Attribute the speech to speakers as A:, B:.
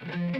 A: Mm-hmm.